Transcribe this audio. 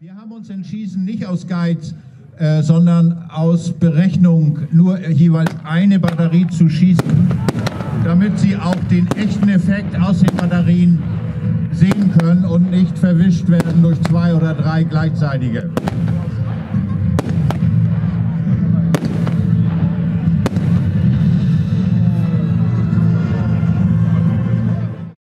Wir haben uns entschieden, nicht aus Geiz, äh, sondern aus Berechnung nur jeweils eine Batterie zu schießen, damit Sie auch den echten Effekt aus den Batterien sehen können und nicht verwischt werden durch zwei oder drei gleichzeitige.